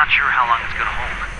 Not sure how long it's gonna hold.